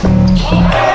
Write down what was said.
Oh.